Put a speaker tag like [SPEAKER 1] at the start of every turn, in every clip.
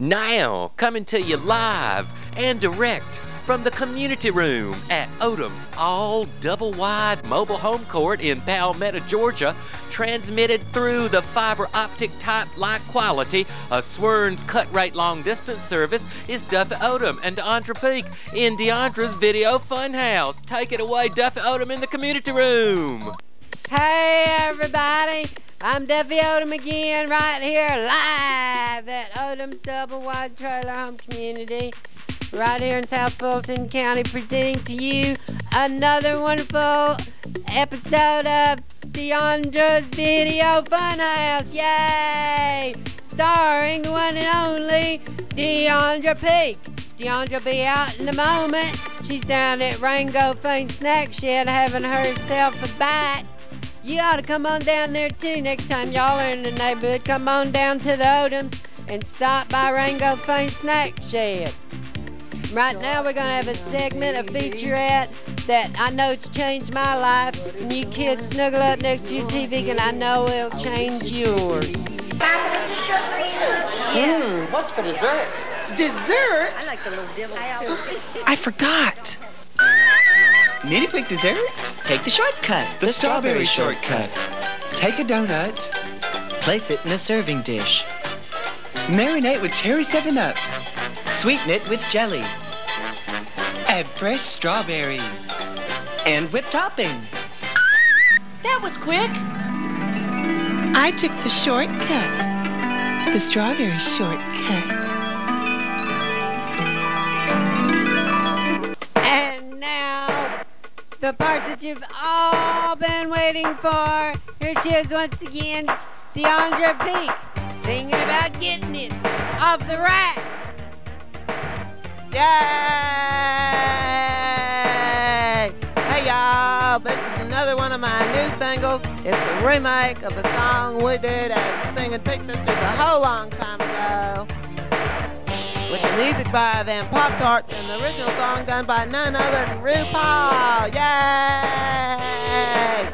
[SPEAKER 1] Now, coming to you live and direct from the community room at Odum's all double wide mobile home court in Palmetto, Georgia, transmitted through the fiber optic type like quality of Swern's cut rate long distance service is Duffy Odum and DeAundra Peek in DeAundra's Video Funhouse. Take it away, Duffy Odum in the community room.
[SPEAKER 2] Hey everybody, I'm Duffy Odum again, right here live at Odum's Double Wide Trailer Home Community, right here in South Fulton County, presenting to you another wonderful episode of DeAundra's Video Funhouse. Yay! Starring the one and only DeAundra Peek. DeAundra will be out in a moment. She's down at Rango Faint Snack Shed having herself a bite. You ought to come on down there too next time y'all are in the neighborhood. Come on down to the Odum and stop by Rango Faint Snack Shed. Right now we're gonna have a segment, a featurette that I know it's changed my life. And you kids snuggle up next to your TV and I know it'll change yours.
[SPEAKER 3] Mmm, what's for dessert?
[SPEAKER 4] Dessert?
[SPEAKER 3] I like the little devil too.
[SPEAKER 4] I forgot. Nitty quick dessert? Take the shortcut.
[SPEAKER 5] The strawberry shortcut. Take a donut, place it in a serving dish,
[SPEAKER 4] Marinate with cherry 7 Up.
[SPEAKER 5] sweeten it with jelly,
[SPEAKER 4] Add fresh strawberries.
[SPEAKER 5] and whipped topping.
[SPEAKER 3] That was quick.
[SPEAKER 4] I took the shortcut. The strawberry shortcut.
[SPEAKER 2] The part that you've all been waiting for. Here she is once again, DeAundra Peek, singing about getting it off the rack.
[SPEAKER 6] Yay! Hey y'all, this is another one of my new singles. It's a remake of a song we did as Singing Pig Sisters a whole long time ago. With the music by them Pop Tarts and the original song done by none other than RuPaul. Yay!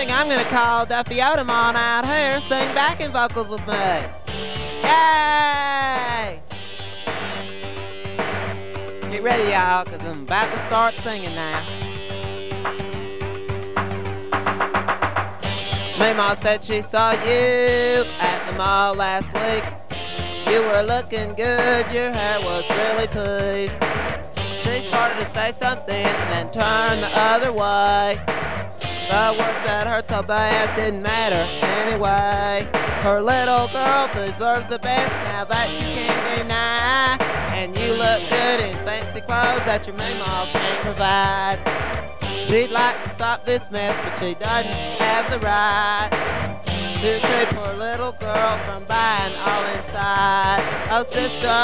[SPEAKER 6] Think I'm gonna call Duffy Odum on out here, sing backing vocals with me. Yay! Get ready, y'all, because I'm about to start singing now. Mama said she saw you at the mall last week. You were looking good, your hair was really tweezed. She started to say something and then turned the other way. The words that hurt so bad didn't matter anyway. Her little girl deserves the best now that you can't deny. And you look good in fancy clothes that your mama can't provide. She'd like to stop this mess, but she doesn't have the right to keep her little girl from buying all inside. Oh, sister,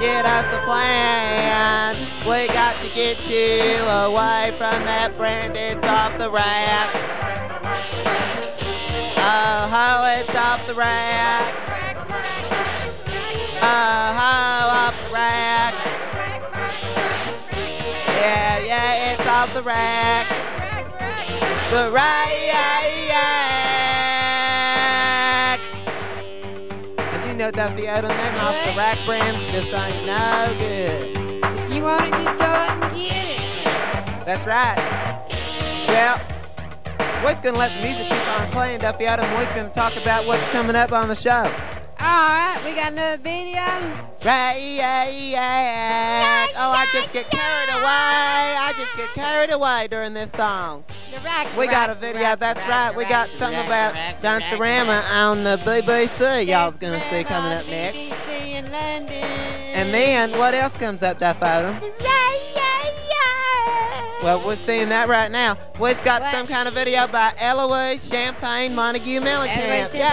[SPEAKER 6] get us a plan. We got get you away from that brand. It's off the rack. Oh, ho, it's off the rack. Oh, ho, off the rack. Yeah, yeah, it's off the rack. The rack. And you know Duffy Odum, them off the rack brands just ain't no good.
[SPEAKER 2] If you want it, just go up and get it.
[SPEAKER 6] That's right. Well, we're gonna let the music keep on playing, Duffy Odum. We're gonna talk about what's coming up on the show.
[SPEAKER 2] Alright, we got another video.
[SPEAKER 6] Right, Oh, I just get carried away. I just get carried away during this song.
[SPEAKER 2] Rack,
[SPEAKER 6] We got a video, that's right. We got something about Dancerama on the BBC. Y'all's gonna see coming up next.
[SPEAKER 2] In London.
[SPEAKER 6] And then, what else comes up, Duff Odum? Well, we're seeing that right now. We've got
[SPEAKER 2] What?
[SPEAKER 6] some kind of video by Eloise Champagne Montague Mellencamp. Yay!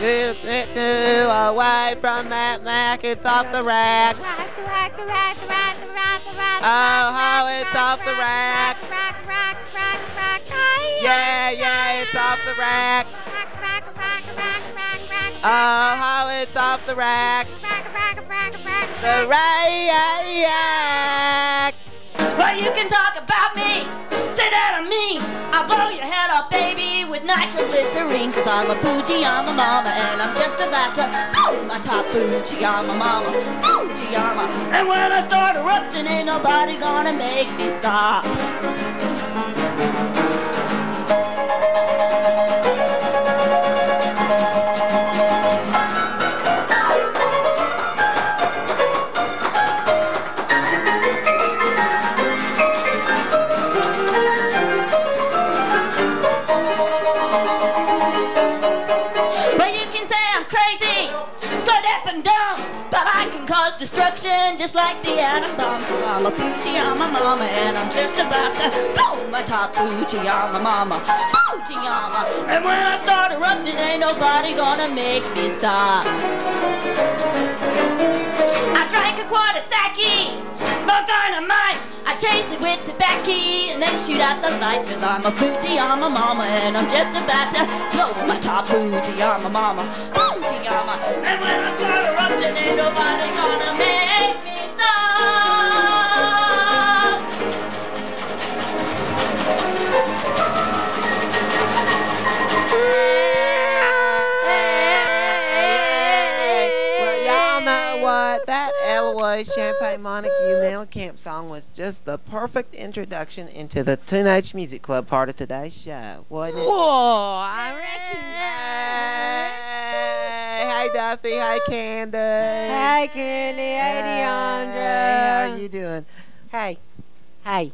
[SPEAKER 6] We'll get you away from that Mac. It's off the rack.
[SPEAKER 2] The the rack, the rack, the rack, the rack, the rack,
[SPEAKER 6] Oh, how it's off the rack.
[SPEAKER 2] Rack, rack, rack, rack, hi.
[SPEAKER 6] Yeah, yeah, it's off the rack, Oh, how it's off the rack.
[SPEAKER 2] Rack, rack, rack, rack,
[SPEAKER 6] The rack.
[SPEAKER 3] Well, you can talk about me. Say that I'm me. I'll blow your head off, baby, with nitroglycerine. Cause I'm a Fujiyama mama and I'm just about to blow my top Fujiyama mama. Fujiyama. And when I start erupting, ain't nobody gonna make me stop. Cause destruction just like the atom bomb. Cause I'm a Fujiyama mama, and I'm just about to blow my top Fujiyama mama. Fujiyama. And when I start erupting, ain't nobody gonna make me stop. I drank a quart of sake, smoked dynamite. I chase it with tobacco and then shoot out the light. Cause I'm a Fujiyama mama and I'm just about to blow my top Fujiyama mama. Fujiyama. And when I start erupting, ain't nobody gonna make me
[SPEAKER 6] Champagne Montague Camp song was just the perfect introduction into the Teenage Music Club part of today's show, wasn't it?
[SPEAKER 2] Whoa, I reckon.
[SPEAKER 6] Hey, hey Duffy, hey Candy.
[SPEAKER 2] Hey, Candy. Hey,
[SPEAKER 6] Hey, how
[SPEAKER 2] DeAundra.
[SPEAKER 6] you doing?
[SPEAKER 2] Hey, hey,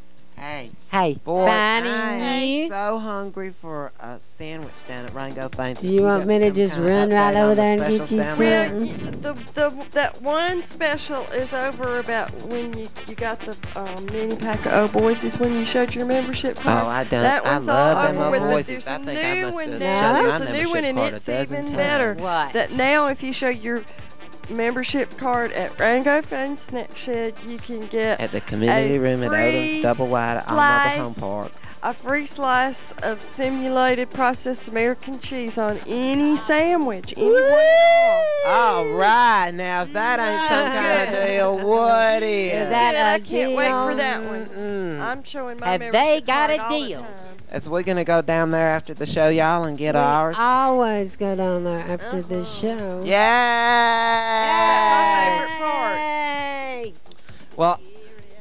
[SPEAKER 6] Hey,
[SPEAKER 2] hey.
[SPEAKER 6] boy,
[SPEAKER 2] Finding
[SPEAKER 6] I am so hungry for a sandwich down at Rango Fancy.
[SPEAKER 2] Do you want me to just run right over there and get you
[SPEAKER 7] Well,
[SPEAKER 2] something?
[SPEAKER 7] y- the, the that one special is over about when you, you got the um, mini pack of old boys is when you showed your membership card.
[SPEAKER 6] Oh, I don't.
[SPEAKER 7] That
[SPEAKER 6] I love
[SPEAKER 7] all
[SPEAKER 6] them
[SPEAKER 7] over
[SPEAKER 6] old
[SPEAKER 7] with, there's
[SPEAKER 6] I
[SPEAKER 7] a
[SPEAKER 6] think I
[SPEAKER 7] new
[SPEAKER 6] must
[SPEAKER 7] one
[SPEAKER 6] have
[SPEAKER 7] now.
[SPEAKER 6] showed
[SPEAKER 7] There's
[SPEAKER 6] my
[SPEAKER 7] a new one,
[SPEAKER 6] membership
[SPEAKER 7] and
[SPEAKER 6] card a
[SPEAKER 7] it's
[SPEAKER 6] dozen
[SPEAKER 7] even
[SPEAKER 6] times.
[SPEAKER 7] better.
[SPEAKER 2] What?
[SPEAKER 7] That now, if you show your membership card at Rango Fun Snack Shed, you can get
[SPEAKER 6] At the community room at
[SPEAKER 7] free
[SPEAKER 6] Odom's Double Wide on
[SPEAKER 7] slice
[SPEAKER 6] Mobile Home Park.
[SPEAKER 7] a free slice of simulated processed American cheese on any sandwich. Any one at all.
[SPEAKER 6] All right, now if that ain't some kind of deal, what is?
[SPEAKER 2] Is that
[SPEAKER 7] Yeah,
[SPEAKER 2] a
[SPEAKER 7] I can't wait for that one.
[SPEAKER 6] Mm-mm.
[SPEAKER 7] I'm showing my
[SPEAKER 2] Have they got a
[SPEAKER 7] all the
[SPEAKER 2] deal?
[SPEAKER 7] time.
[SPEAKER 6] As we're gonna go down there after the show, y'all, and get
[SPEAKER 2] We
[SPEAKER 6] ours.
[SPEAKER 2] always go down there after the
[SPEAKER 7] Uh-huh.
[SPEAKER 2] show.
[SPEAKER 6] Yeah.
[SPEAKER 7] favorite part.
[SPEAKER 6] Well,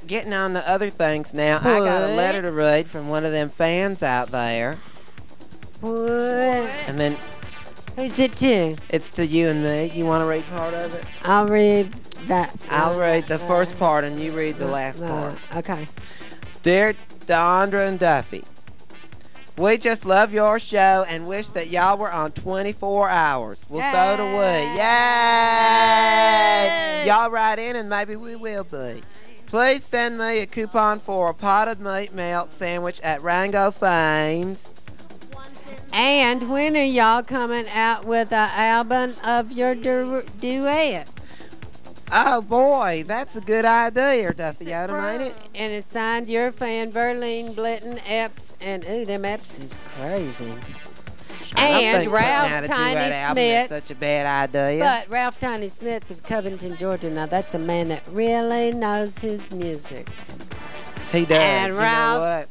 [SPEAKER 6] getting on to other things now. I got a letter to read from one of them fans out there,
[SPEAKER 2] What?
[SPEAKER 6] and then
[SPEAKER 2] Who's it to?
[SPEAKER 6] it's to you and me. You want to read part of it?
[SPEAKER 2] I'll read that.
[SPEAKER 6] I'll
[SPEAKER 2] one.
[SPEAKER 6] read the
[SPEAKER 2] Uh,
[SPEAKER 6] first part, and you read the
[SPEAKER 2] uh,
[SPEAKER 6] last
[SPEAKER 2] uh,
[SPEAKER 6] part.
[SPEAKER 2] Okay.
[SPEAKER 6] Dear DeAundra and Duffy, we just love your show and wish that y'all were on 24 hours. Well, so do we. Yay! Y'all write in and maybe we will be. Please send me a coupon for a potted meat melt sandwich at Rango Fanes.
[SPEAKER 2] And when are y'all coming out with an album of your du- duet?
[SPEAKER 6] Oh boy, that's a good idea, Duffy Odum, ain't it?
[SPEAKER 2] And it's signed your fan, Berlin, Blitten, Epps, and ooh, them Epps is crazy. And Ralph Tiny
[SPEAKER 6] duet album is
[SPEAKER 2] Smith.
[SPEAKER 6] such a bad idea.
[SPEAKER 2] But Ralph Tiny Smith's of Covington, Georgia. Now that's a man that really knows his music.
[SPEAKER 6] he does.
[SPEAKER 2] and
[SPEAKER 6] you
[SPEAKER 2] Ralph-?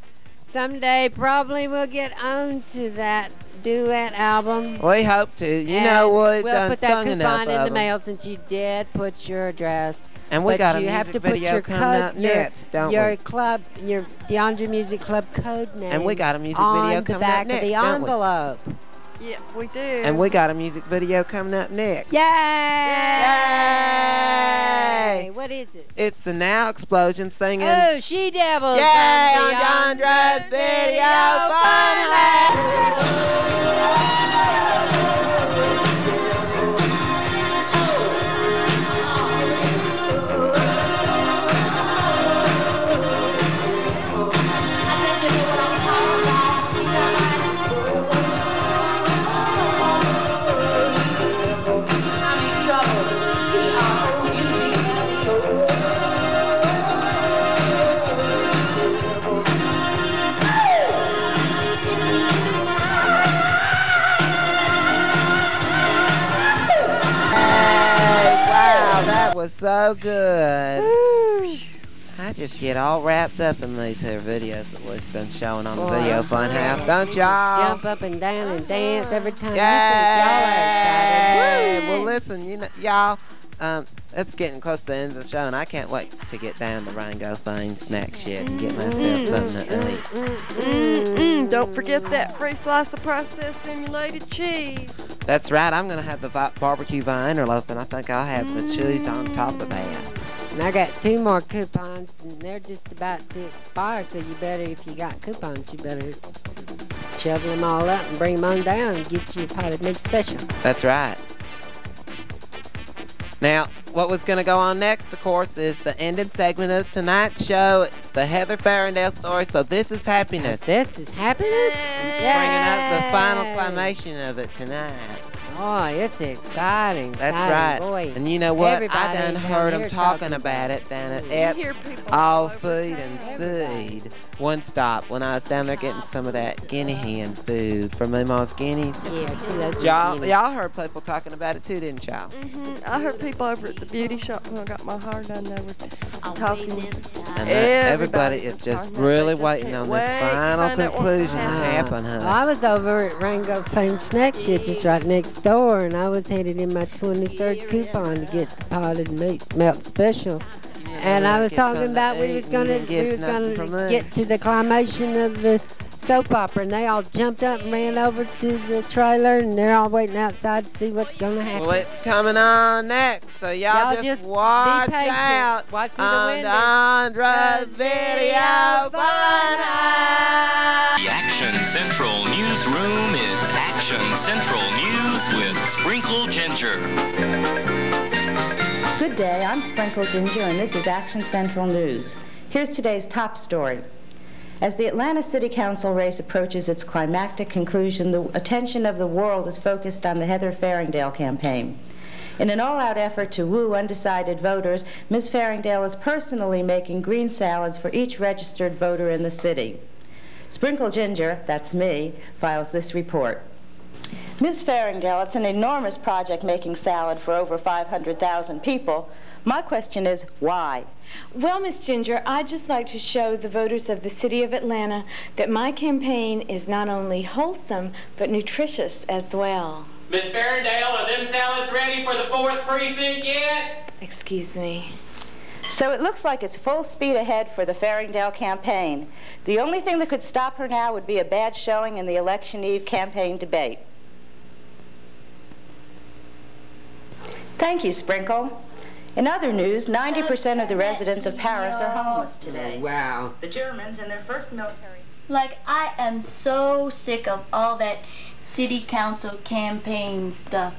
[SPEAKER 2] Someday probably we'll get on to that duet album.
[SPEAKER 6] We hope to. You
[SPEAKER 2] And
[SPEAKER 6] know what?
[SPEAKER 2] We'll
[SPEAKER 6] done
[SPEAKER 2] put that
[SPEAKER 6] sung enough
[SPEAKER 2] coupon in
[SPEAKER 6] the
[SPEAKER 2] the
[SPEAKER 6] 'em.
[SPEAKER 2] mail since you did put your address.
[SPEAKER 6] And we
[SPEAKER 2] but
[SPEAKER 6] got a
[SPEAKER 2] you
[SPEAKER 6] music
[SPEAKER 2] have to put
[SPEAKER 6] video
[SPEAKER 2] your
[SPEAKER 6] coming
[SPEAKER 2] code,
[SPEAKER 6] up
[SPEAKER 2] your,
[SPEAKER 6] next, don't
[SPEAKER 2] your
[SPEAKER 6] we?
[SPEAKER 2] club, your DeAndre Music Club code name.
[SPEAKER 6] And we got a music video
[SPEAKER 2] the
[SPEAKER 6] coming
[SPEAKER 2] back
[SPEAKER 6] up next,
[SPEAKER 2] of the
[SPEAKER 6] don't we?
[SPEAKER 2] envelope.
[SPEAKER 7] Yeah, we do.
[SPEAKER 6] And we got a music video coming up next.
[SPEAKER 2] Yay!
[SPEAKER 6] Yay!
[SPEAKER 2] What is it?
[SPEAKER 6] It's the Now Explosion singing.
[SPEAKER 2] Oh, She Devils.
[SPEAKER 6] Yay!
[SPEAKER 2] on
[SPEAKER 6] On DeAundra's video, finally! Was so good. I just get all wrapped up in these here videos that we've been showing on the
[SPEAKER 2] Boy,
[SPEAKER 6] Video
[SPEAKER 2] I'm
[SPEAKER 6] Fun. House, don't y'all?
[SPEAKER 2] Jump up and down and dance every time.
[SPEAKER 6] Yay!
[SPEAKER 2] I think y'all are excited.
[SPEAKER 6] Well, listen, you know, y'all, um, it's getting close to the end of the show, and I can't wait to get down to Rango Fane Snack Shed and get myself mm, mm, something to mm, eat.
[SPEAKER 7] Mm-mm. Don't forget that free slice of processed simulated cheese.
[SPEAKER 6] That's right, I'm gonna have the vi- barbecue vine loaf, and I think I'll have the cheese on top of that.
[SPEAKER 2] And I got two more coupons, and they're just about to expire. So you better, if you got coupons, you better shovel them all up and bring them on down and get you a potted meat special.
[SPEAKER 6] That's right. Now, what was going to go on next, of course, is the ending segment of tonight's show. It's the Heather Fairingdale story, so this is happiness.
[SPEAKER 2] This is happiness.
[SPEAKER 6] Bringing up the final climation of it tonight.
[SPEAKER 2] Oh, it's exciting.
[SPEAKER 6] That's
[SPEAKER 2] exciting,
[SPEAKER 6] right.
[SPEAKER 2] Boy.
[SPEAKER 6] And you know what? I
[SPEAKER 2] Everybody
[SPEAKER 6] done
[SPEAKER 2] down
[SPEAKER 6] heard them talking
[SPEAKER 2] talking
[SPEAKER 6] about it down at
[SPEAKER 7] You
[SPEAKER 6] Epps, All
[SPEAKER 7] all
[SPEAKER 6] Food
[SPEAKER 7] town.
[SPEAKER 6] and Seed. One stop when I was down there getting some of that guinea hen food from Mama's Guineas.
[SPEAKER 2] Yeah, she loves
[SPEAKER 6] Y'all,
[SPEAKER 2] zucchini.
[SPEAKER 6] y'all heard people talking about it too, didn't y'all?
[SPEAKER 7] Mm -hmm. I heard people over at the beauty shop when I got my hair done. They were talking.
[SPEAKER 6] And that
[SPEAKER 7] Everybody
[SPEAKER 6] everybody is just
[SPEAKER 7] talking about it.
[SPEAKER 6] really waiting on
[SPEAKER 7] wait
[SPEAKER 6] this
[SPEAKER 7] to
[SPEAKER 6] final
[SPEAKER 7] find out what's
[SPEAKER 6] conclusion to
[SPEAKER 7] gonna
[SPEAKER 6] happen,
[SPEAKER 2] Well,
[SPEAKER 6] huh?
[SPEAKER 2] I was over at Rango Fame Snack Shed just right next door, and I was headed in my 23rd coupon to get the potted meat melt special. And I was talking about we was gonna
[SPEAKER 6] get
[SPEAKER 2] we was gonna get to the climation of the soap opera, and they all jumped up and ran over to the trailer, and they're all waiting outside to see what's gonna happen.
[SPEAKER 6] Well, it's coming on next, so y'all,
[SPEAKER 2] Y'all
[SPEAKER 6] just,
[SPEAKER 2] just
[SPEAKER 6] watch out
[SPEAKER 2] Watch through the
[SPEAKER 6] on. Andra's Video Fun
[SPEAKER 8] The Action Central Newsroom is Action Central News with Sprinkle Ginger.
[SPEAKER 9] Good day, I'm Sprinkle Ginger, and this is Action Central News. Here's today's top story. As the Atlanta City Council race approaches its climactic conclusion, the attention of the world is focused on the Heather Fairingdale campaign. In an all out effort to woo undecided voters, Ms. Fairingdale is personally making green salads for each registered voter in the city. Sprinkle Ginger, that's me, files this report. Ms. Fairingdale, it's an enormous project making salad for over 500,000 people. My question is, why?
[SPEAKER 10] Well, Miss Ginger, I'd just like to show the voters of the city of Atlanta that my campaign is not only wholesome, but nutritious as well.
[SPEAKER 11] Miss Fairingdale, are them salads ready for the fourth precinct yet?
[SPEAKER 10] Excuse me.
[SPEAKER 9] So it looks like it's full speed ahead for the Fairingdale campaign. The only thing that could stop her now would be a bad showing in the election eve campaign debate. Thank you, Sprinkle. In other news, 90% of the residents of Paris are homeless today.
[SPEAKER 2] Oh, wow.
[SPEAKER 9] The Germans, in their first military
[SPEAKER 12] Like, I am so sick of all that city council campaign stuff.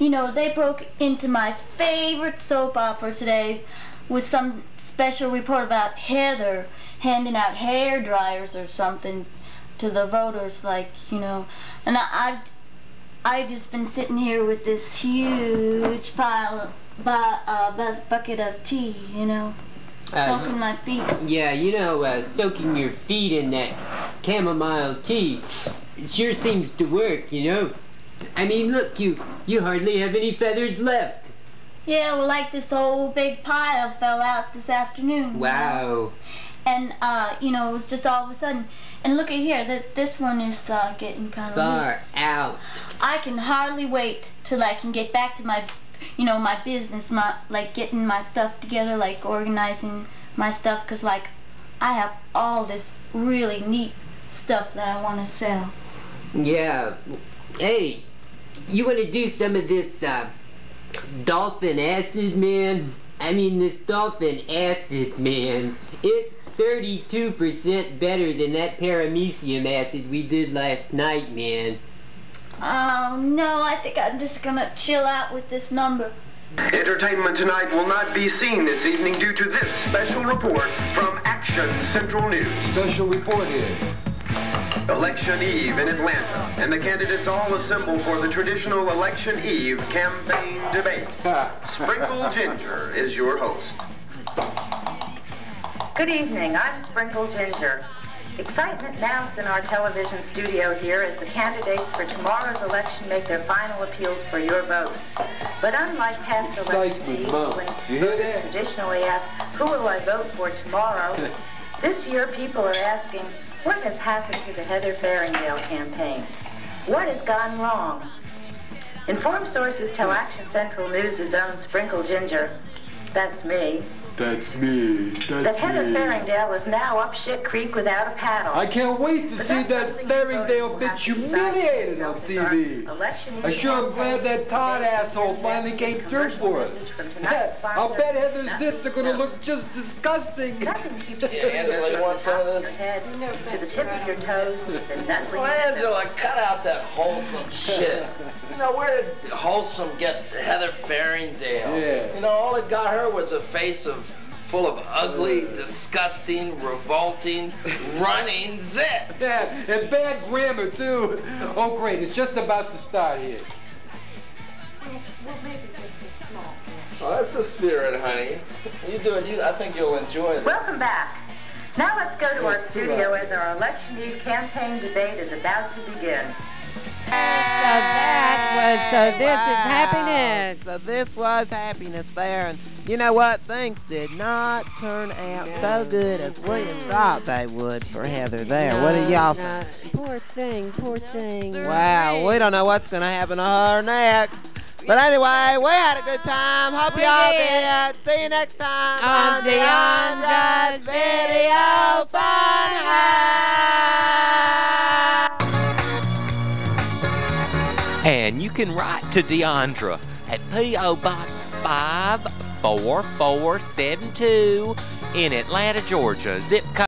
[SPEAKER 12] You know, they broke into my favorite soap opera today with some special report about Heather handing out hair dryers or something to the voters, like, you know. And I, I've, I've just been sitting here with this huge pile, bu- uh, bucket of tea, you know,
[SPEAKER 13] Uh,
[SPEAKER 12] soaking my feet.
[SPEAKER 13] Yeah, you know, uh, soaking your feet in that chamomile tea it sure seems to work, you know. I mean, look, you you hardly have any feathers left.
[SPEAKER 12] Yeah, well, like this whole big pile fell out this afternoon. you know? And, uh, you know, it was just all of a sudden. And look at here, that this one is uh, getting kind of
[SPEAKER 13] Far
[SPEAKER 12] loose.
[SPEAKER 13] out.
[SPEAKER 12] I can hardly wait till I can get back to my, you know, my business, my like getting my stuff together, like organizing my stuff, cause like I have all this really neat stuff that I want to sell.
[SPEAKER 13] Yeah. Hey, you want to do some of this uh, dolphin acid, man? I mean, this dolphin acid, man. It's 32% better than that paramecium acid we did last night, man.
[SPEAKER 12] Oh no, I think I'm just gonna chill out with this number.
[SPEAKER 14] Entertainment tonight will not be seen this evening due to this special report from Action Central News. Special report here. Election Eve in Atlanta, and the candidates all assemble for the traditional Election Eve campaign debate. Sprinkle Ginger is your host.
[SPEAKER 9] Good evening. I'm Sprinkle Ginger. Excitement mounts in our television studio here as the candidates for tomorrow's election make their final appeals for your votes. But unlike past election
[SPEAKER 15] Excitement mounts.
[SPEAKER 9] when voters traditionally ask, who will I vote for tomorrow? this year people are asking, what has happened to the Heather Fairingdale campaign? What has gone wrong? Informed sources tell Action Central News' own Sprinkle Ginger, that's me,
[SPEAKER 15] That's me.
[SPEAKER 9] That's that
[SPEAKER 15] That's
[SPEAKER 9] Heather
[SPEAKER 15] me.
[SPEAKER 9] Fairingdale is now up shit creek without a paddle.
[SPEAKER 15] I can't wait to
[SPEAKER 9] But
[SPEAKER 15] see that
[SPEAKER 9] something Fairingdale
[SPEAKER 15] bitch
[SPEAKER 9] have to decide
[SPEAKER 15] humiliated on
[SPEAKER 9] themselves as our
[SPEAKER 15] TV. I sure am glad that Todd asshole finally came through for us.
[SPEAKER 9] tonight's
[SPEAKER 15] I'll bet Heather's
[SPEAKER 9] Nothing
[SPEAKER 15] zits are gonna look just disgusting.
[SPEAKER 9] Nothing keeps
[SPEAKER 16] Yeah, Angela, you want some of this?
[SPEAKER 9] Head to the tip of your toes, then that
[SPEAKER 16] Well, Angela, cut out that wholesome shit. You know, where did wholesome get Heather Fairingdale?
[SPEAKER 15] Yeah.
[SPEAKER 16] You know, all it got her was a face of full of ugly, disgusting, revolting, running zits.
[SPEAKER 15] Yeah, and bad grammar too. Oh great, it's just about to start here.
[SPEAKER 10] Well, maybe just a small
[SPEAKER 16] Well, that's the spirit, honey. You do it. You, I think you'll enjoy this.
[SPEAKER 9] Welcome back. Now let's go to our
[SPEAKER 16] Let's do
[SPEAKER 9] studio as our election eve campaign debate is about to begin.
[SPEAKER 2] So that was, so this is happiness.
[SPEAKER 6] So this was happiness there, and you know what? Things did not turn out so good as we mm. thought they would for Heather there. what do y'all
[SPEAKER 2] no.
[SPEAKER 6] think?
[SPEAKER 2] Poor thing, poor thing.
[SPEAKER 6] Wow, we don't know what's gonna happen to her next. But anyway, we had a good time. Hope
[SPEAKER 2] We
[SPEAKER 6] y'all
[SPEAKER 2] did.
[SPEAKER 6] did. See you next time
[SPEAKER 2] On
[SPEAKER 6] on
[SPEAKER 2] DeAundra's
[SPEAKER 6] DeAundra's Video Funhouse.
[SPEAKER 1] Can write to DeAundra at P.O. Box 54472 in Atlanta, Georgia. Zip code